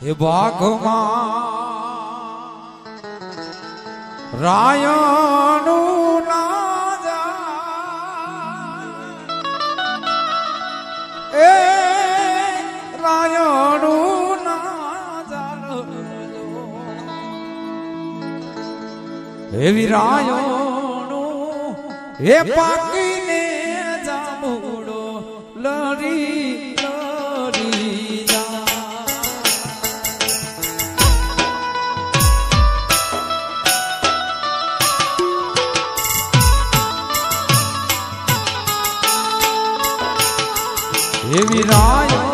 એ બાઘમાં રાયણું ના જાય એ રાયણું ના જાણો એવી રાયણું એ પાકીને જામુડો લરી એવી પાક